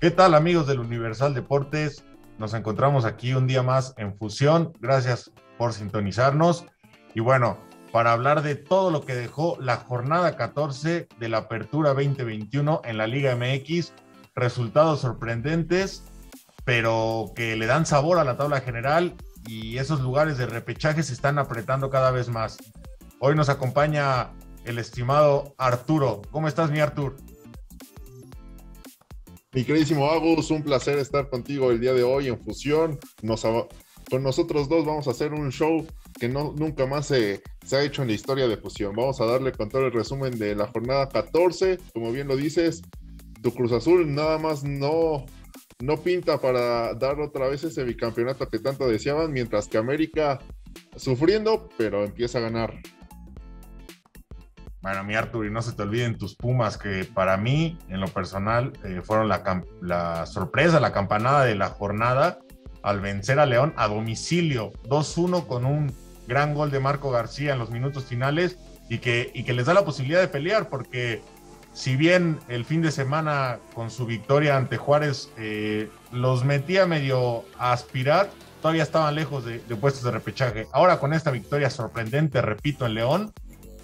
¿Qué tal amigos del Universal Deportes? Nos encontramos aquí un día más en Fusión. Gracias por sintonizarnos. Y bueno, para hablar de todo lo que dejó la jornada 14 de la Apertura 2021 en la Liga MX, resultados sorprendentes, pero que le dan sabor a la tabla general y esos lugares de repechaje se están apretando cada vez más. Hoy nos acompaña el estimado Arturo. ¿Cómo estás, mi Artur? Mi queridísimo Agus, un placer estar contigo el día de hoy en Fusión. Nos, con nosotros dos vamos a hacer un show que no, nunca más se, se, ha hecho en la historia de Fusión. Vamos a darle con todo el resumen de la jornada 14. Como bien lo dices, tu Cruz Azul nada más no, no pinta para dar otra vez ese bicampeonato que tanto deseaban, mientras que América sufriendo, pero empieza a ganar. Bueno, mi Artur, y no se te olviden tus Pumas, que para mí, en lo personal, eh, fueron la, la, sorpresa, la campanada de la jornada al vencer a León a domicilio, 2-1 con un gran gol de Marco García en los minutos finales y que, y que les da la posibilidad de pelear, porque si bien el fin de semana con su victoria ante Juárez eh, los metía medio a aspirar, todavía estaban lejos de, puestos de repechaje. Ahora con esta victoria sorprendente, repito, en León,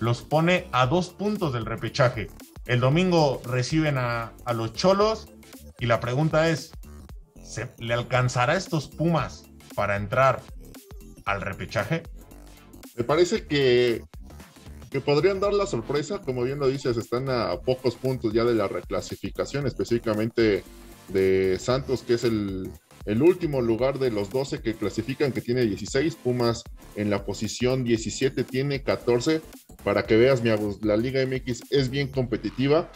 los pone a dos puntos del repechaje. El domingo reciben a, los Cholos y la pregunta es, ¿se, ¿le alcanzará a estos Pumas para entrar al repechaje? Me parece que, que podrían dar la sorpresa, como bien lo dices, están a pocos puntos ya de la reclasificación, específicamente de Santos, que es el, el último lugar de los 12 que clasifican, que tiene 16, Pumas en la posición 17 tiene 14. Para que veas, mi la Liga MX es bien competitiva.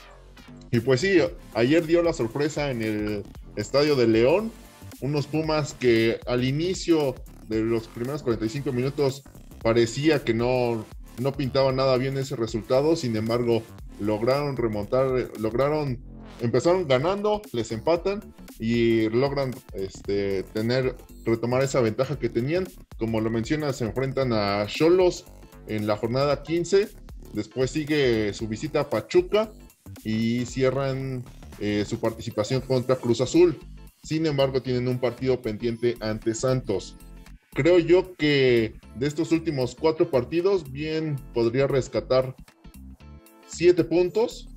Y pues sí, ayer dio la sorpresa en el Estadio de León. Unos Pumas que al inicio de los primeros 45 minutos parecía que no, no pintaba nada bien ese resultado. Sin embargo, lograron remontar, lograron empezaron ganando, les empatan y logran este, tener, retomar esa ventaja que tenían. Como lo mencionas, se enfrentan a Cholos en la jornada 15. Después sigue su visita a Pachuca y cierran eh, su participación contra Cruz Azul. Sin embargo, tienen un partido pendiente ante Santos. Creo yo que de estos últimos cuatro partidos, bien podría rescatar siete puntos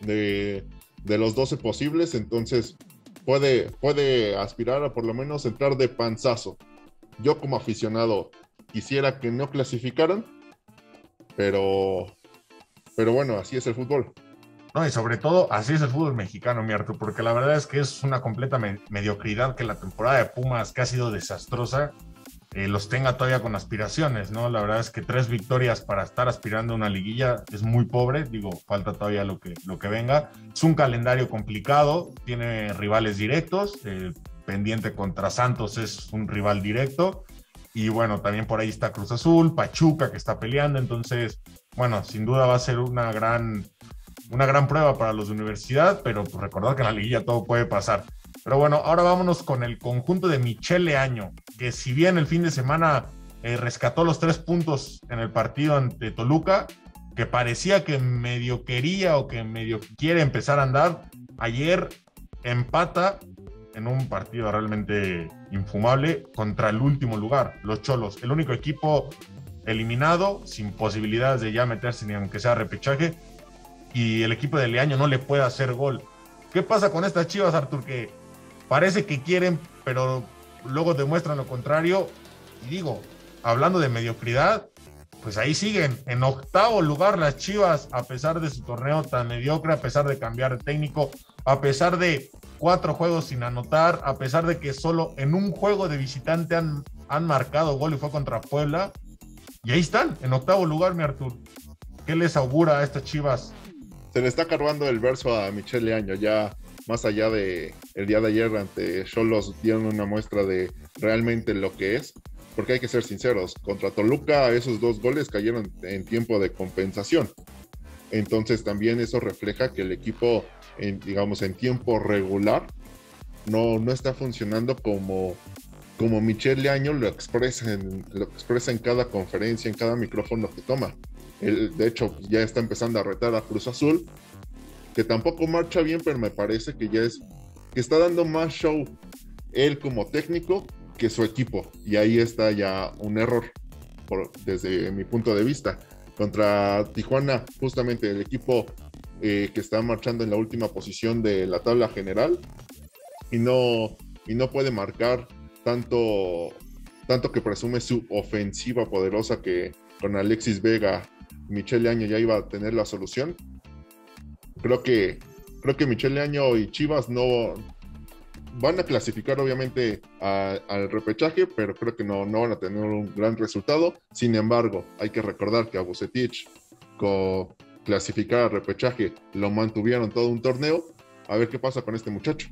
de, los 12 posibles, entonces puede, puede aspirar a por lo menos entrar de panzazo. Yo como aficionado quisiera que no clasificaran, pero, pero bueno, así es el fútbol. No, y sobre todo, así es el fútbol mexicano, mi Arturo, porque la verdad es que es una completa mediocridad que la temporada de Pumas, que ha sido desastrosa, eh, los tenga todavía con aspiraciones, ¿no? La verdad es que tres victorias para estar aspirando a una liguilla es muy pobre, digo, falta todavía lo que, lo que venga. Es un calendario complicado, tiene rivales directos, eh, pendiente contra Santos es un rival directo, y bueno, también por ahí está Cruz Azul, Pachuca que está peleando, entonces, bueno, sin duda va a ser una gran, una gran prueba para los de universidad, pero pues recordad que en la liguilla todo puede pasar. Pero bueno, ahora vámonos con el conjunto de Michele Año, que si bien el fin de semana eh, rescató los tres puntos en el partido ante Toluca, que parecía que medio quería o que medio quiere empezar a andar, ayer empata en un partido realmente infumable contra el último lugar, los Cholos, el único equipo eliminado, sin posibilidades de ya meterse ni aunque sea repechaje, y el equipo de Leaño no le puede hacer gol. ¿Qué pasa con estas chivas, Artur? Que parece que quieren, pero luego demuestran lo contrario. Y digo, hablando de mediocridad, pues ahí siguen en octavo lugar las Chivas, a pesar de su torneo tan mediocre, a pesar de cambiar de técnico, a pesar de cuatro juegos sin anotar, a pesar de que solo en un juego de visitante han, han marcado gol y fue contra Puebla. Y ahí están, en octavo lugar, mi Artur. ¿Qué les augura a estas Chivas? Se le está cargando el verso a Michelle Año, ya más allá de el día de ayer ante Cholos dieron una muestra de realmente lo que es, porque hay que ser sinceros, contra Toluca esos dos goles cayeron en tiempo de compensación. Entonces también eso refleja que el equipo, en, digamos, en tiempo regular, no, no está funcionando como, como Michelle Año lo expresa, en, lo expresa en cada conferencia, en cada micrófono que toma. De hecho, ya está empezando a retar a Cruz Azul, que tampoco marcha bien, pero me parece que ya es, que está dando más show él como técnico que su equipo. Y ahí está ya un error, desde mi punto de vista. Contra Tijuana, justamente el equipo eh, que está marchando en la última posición de la tabla general y no, y no puede marcar tanto, tanto que presume su ofensiva poderosa que con Alexis Vega, Michelle Año ya iba a tener la solución. Creo que, creo que Michelle Año y Chivas no, van a clasificar obviamente al repechaje, pero creo que no, no van a tener un gran resultado. Sin embargo, hay que recordar que a Bucetich con clasificar al repechaje lo mantuvieron todo un torneo. A ver qué pasa con este muchacho.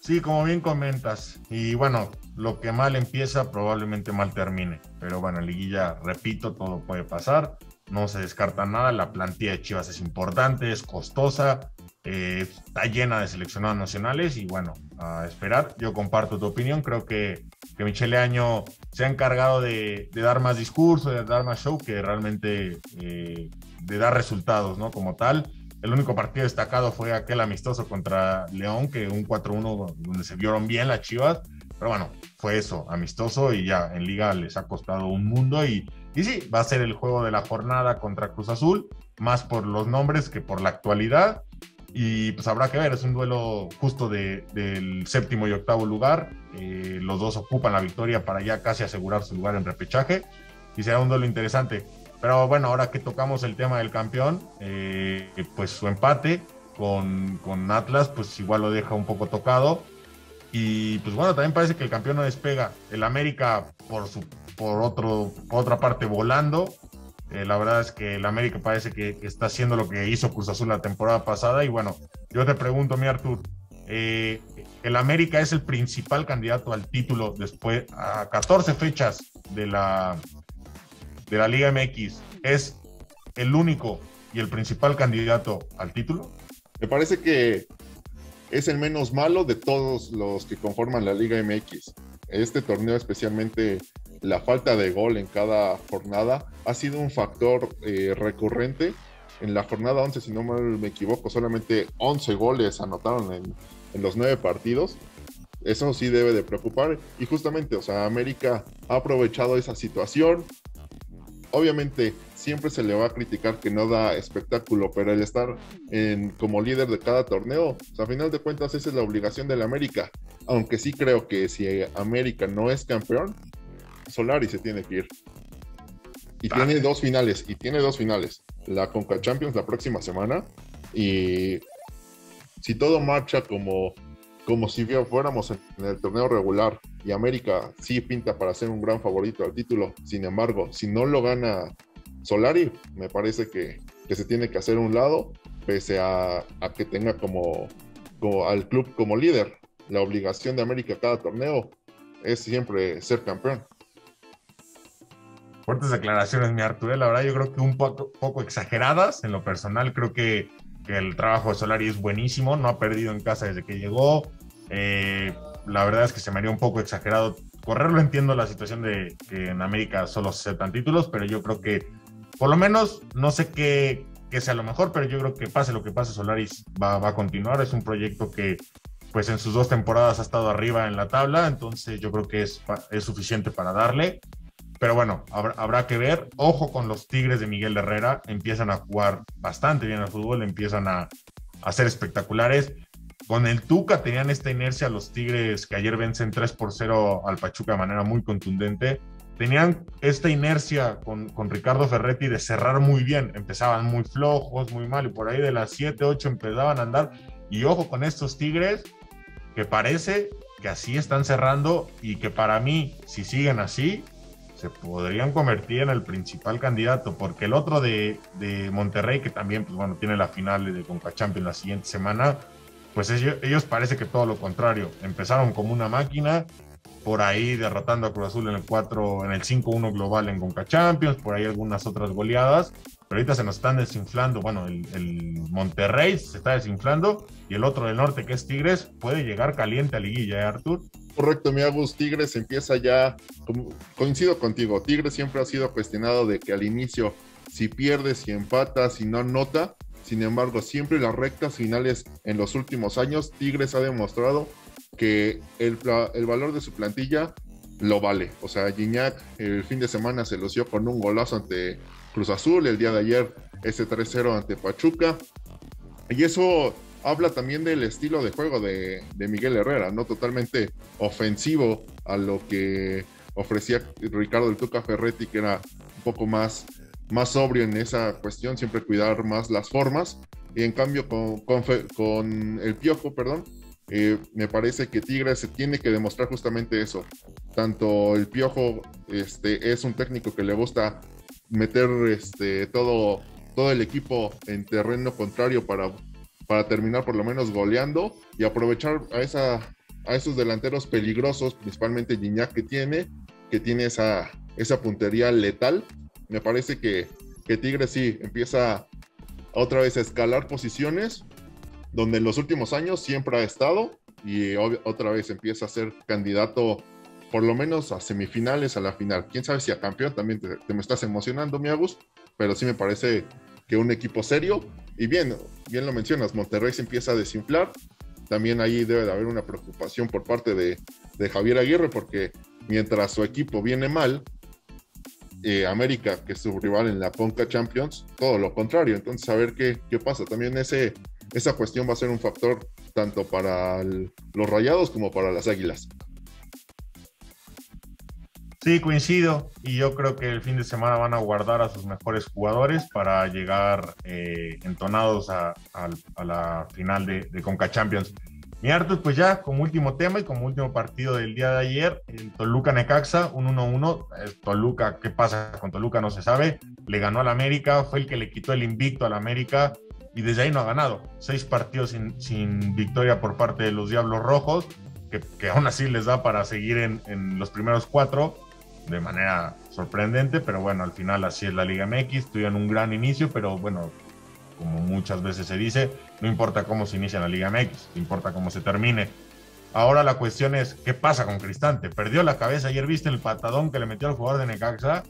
Sí, como bien comentas. Y bueno, lo que mal empieza probablemente mal termine. Pero bueno, liguilla, repito, todo puede pasar. No se descarta nada. La plantilla de Chivas es importante, es costosa eh, está llena de seleccionados nacionales y bueno, a esperar. Yo comparto tu opinión, creo que, que Michele Año se ha encargado de, dar más discurso, de dar más show que realmente eh, de dar resultados, ¿no? Como tal. El único partido destacado fue aquel amistoso contra León, que un 4-1 donde se vieron bien las Chivas, pero bueno, fue eso, amistoso y ya en liga les ha costado un mundo y, y sí, va a ser el juego de la jornada contra Cruz Azul, más por los nombres que por la actualidad y pues habrá que ver, es un duelo justo del séptimo y octavo lugar. Eh, los dos ocupan la victoria para ya casi asegurar su lugar en repechaje. Y será un duelo interesante. Pero bueno, ahora que tocamos el tema del campeón, eh, pues su empate con, con, Atlas, pues igual lo deja un poco tocado. Y pues bueno, también parece que el campeón no despega. El América, por, su, por, otro, otra parte, volando. Eh, la verdad es que el América parece que, está haciendo lo que hizo Cruz Azul la temporada pasada. Y bueno, yo te pregunto, mi Artur, eh, el América es el principal candidato al título después a 14 fechas de la, de la Liga MX. ¿Es el único y el principal candidato al título? Me parece que es el menos malo de todos los que conforman la Liga MX. Este torneo especialmente la falta de gol en cada jornada ha sido un factor eh, recurrente. En la jornada 11, si no me equivoco, solamente 11 goles anotaron en, los 9 partidos. Eso sí debe de preocupar. Y justamente, o sea, América ha aprovechado esa situación. Obviamente, siempre se le va a criticar que no da espectáculo, pero el estar en, como líder de cada torneo, o sea, a final de cuentas esa es la obligación de la América. Aunque sí creo que si América no es campeón, Solari se tiene que ir. Y tiene dos finales, y tiene dos finales. La Conca Champions la próxima semana. Y si todo marcha como, como si fuéramos en el torneo regular y América sí pinta para ser un gran favorito al título, sin embargo, si no lo gana Solari, me parece que, se tiene que hacer un lado, pese a, que tenga como, como al club como líder. La obligación de América cada torneo es siempre ser campeón. Fuertes declaraciones, mi Arturo. La verdad, yo creo que un poco, poco exageradas. En lo personal, creo que, el trabajo de Solari es buenísimo. No ha perdido en casa desde que llegó. Eh, la verdad es que se me haría un poco exagerado. Correrlo entiendo la situación de que en América solo se sepan títulos, pero yo creo que, por lo menos, no sé qué, sea lo mejor, pero yo creo que pase lo que pase, Solaris va, a continuar. Es un proyecto que, pues en sus dos temporadas ha estado arriba en la tabla, entonces yo creo que es, es suficiente para darle. Pero bueno, habrá, que ver. Ojo con los Tigres de Miguel Herrera. Empiezan a jugar bastante bien al fútbol, empiezan a, a ser espectaculares. Con el Tuca tenían esta inercia los Tigres que ayer vencen 3 por 0 al Pachuca de manera muy contundente. Tenían esta inercia con, con Ricardo Ferretti de cerrar muy bien. Empezaban muy flojos, muy mal, y por ahí de las 7, 8 empezaban a andar. Y ojo con estos Tigres que parece que así están cerrando y que para mí, si siguen así, se podrían convertir en el principal candidato, porque el otro de, Monterrey, que también, pues bueno, tiene la final de Conca Champions la siguiente semana, pues ellos, parece que todo lo contrario, empezaron como una máquina, por ahí derrotando a Cruz Azul en el 4, en el 5-1 global en Conca Champions, por ahí algunas otras goleadas, pero ahorita se nos están desinflando. Bueno, el, Monterrey se está desinflando y el otro del norte, que es Tigres, puede llegar caliente a liguilla, ¿eh, Artur? Correcto, mi Agus. Tigres empieza ya, coincido contigo, Tigres siempre ha sido cuestionado de que al inicio, si pierde, si empata, si no nota, sin embargo, siempre las rectas finales en los últimos años, Tigres ha demostrado que el, el valor de su plantilla lo vale. O sea, Gignac el fin de semana se lució con un golazo ante Cruz Azul, el día de ayer ese 3-0 ante Pachuca. Y eso habla también del estilo de juego de, Miguel Herrera, ¿no? Totalmente ofensivo a lo que ofrecía Ricardo del Tuca Ferretti, que era un poco más, más sobrio en esa cuestión, siempre cuidar más las formas. Y en cambio con, con el Piojo, perdón, eh, me parece que Tigres se tiene que demostrar justamente eso. Tanto el Piojo este, es un técnico que le gusta meter este, todo, todo el equipo en terreno contrario para, para terminar por lo menos goleando y aprovechar a, esa, a esos delanteros peligrosos, principalmente Gignac que tiene, que tiene esa, esa puntería letal. Me parece que, que Tigres sí empieza otra vez a escalar posiciones donde en los últimos años siempre ha estado y otra vez empieza a ser candidato por lo menos a semifinales, a la final. Quién sabe si a campeón también te, me estás emocionando, mi Agus, pero sí me parece que un equipo serio. Y bien, bien lo mencionas, Monterrey se empieza a desinflar. También ahí debe de haber una preocupación por parte de, Javier Aguirre, porque mientras su equipo viene mal, eh, América, que es su rival en la Ponca Champions, todo lo contrario. Entonces, a ver qué, qué pasa. También ese esa cuestión va a ser un factor tanto para los rayados como para las águilas. Sí, coincido. Y yo creo que el fin de semana van a guardar a sus mejores jugadores para llegar eh, entonados a, la final de, Conca Champions. Mi Artur, pues ya como último tema y como último partido del día de ayer, el Toluca Necaxa, un 1-1. Toluca, ¿qué pasa con Toluca? No se sabe. Le ganó al América, fue el que le quitó el invicto al América y desde ahí no ha ganado. Seis partidos sin, victoria por parte de los Diablos Rojos, que, aún así les da para seguir en, los primeros cuatro de manera sorprendente, pero bueno, al final así es la Liga MX, tuvieron un gran inicio, pero bueno, como muchas veces se dice, no importa cómo se inicia la Liga MX, importa cómo se termine. Ahora la cuestión es, ¿qué pasa con Cristante? Perdió la cabeza, ayer viste el patadón que le metió al jugador de Necaxa,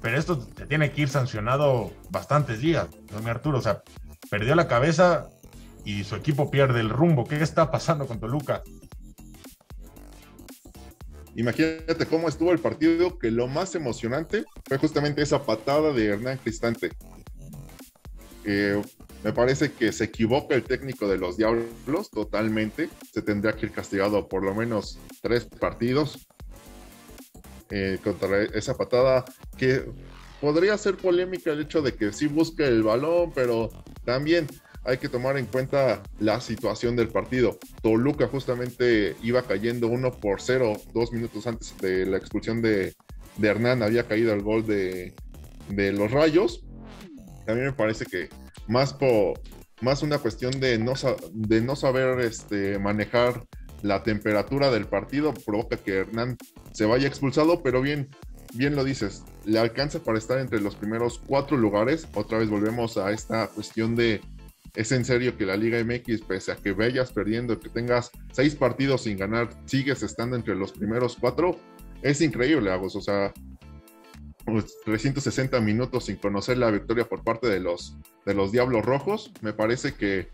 pero esto te tiene que ir sancionado bastantes días, ¿no, mi Arturo? O sea, perdió la cabeza y su equipo pierde el rumbo. ¿Qué está pasando con Toluca? Imagínate cómo estuvo el partido, que lo más emocionante fue justamente esa patada de Hernán Cristante. me parece que se equivoca el técnico de los Diablos totalmente. Se tendría que ir castigado por lo menos tres partidos eh, contra esa patada que podría ser polémica el hecho de que sí busque el balón, pero también hay que tomar en cuenta la situación del partido. Toluca justamente iba cayendo 1 por 0 dos minutos antes de la expulsión de, Hernán, había caído el gol de, los Rayos. A mí me parece que más, por, más una cuestión de no, de no saber este, manejar la temperatura del partido provoca que Hernán se vaya expulsado, pero bien, bien lo dices, le alcanza para estar entre los primeros cuatro lugares. Otra vez volvemos a esta cuestión de, es en serio que la Liga MX, pese a que vayas perdiendo, que tengas seis partidos sin ganar, sigues estando entre los primeros cuatro. Es increíble, Agos. O sea, 360 pues, minutos sin conocer la victoria por parte de los, de los Diablos Rojos. Me parece que,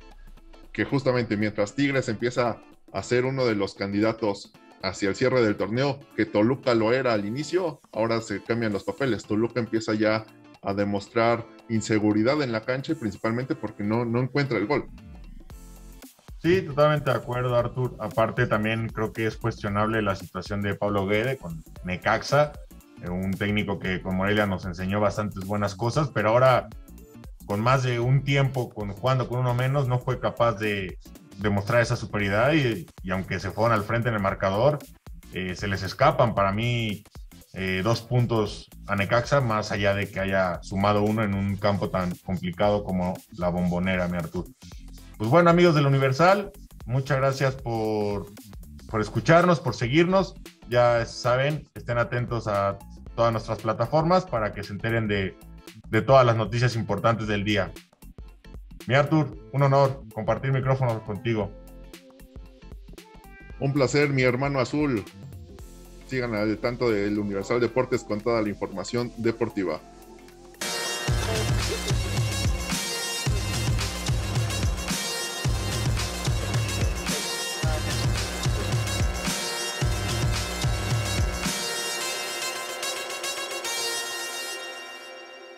que justamente mientras Tigres empieza a ser uno de los candidatos hacia el cierre del torneo, que Toluca lo era al inicio, ahora se cambian los papeles. Toluca empieza ya a demostrar inseguridad en la cancha, principalmente porque no, no encuentra el gol. Sí, totalmente de acuerdo, Artur. Aparte, también creo que es cuestionable la situación de Pablo Guede con Necaxa, eh, un técnico que con Morelia nos enseñó bastantes buenas cosas, pero ahora con más de un tiempo con, jugando con uno menos, no fue capaz de, demostrar esa superioridad y, aunque se fueron al frente en el marcador, eh, se les escapan para mí eh, dos puntos a Necaxa, más allá de que haya sumado uno en un campo tan complicado como la bombonera, mi Artur. Pues bueno, amigos del Universal, muchas gracias por, por escucharnos, por seguirnos. Ya saben, estén atentos a todas nuestras plataformas para que se enteren de de todas las noticias importantes del día. Mi Artur, un honor compartir micrófono contigo. Un placer, mi hermano azul. Sigan al tanto del Universal Deportes con toda la información deportiva.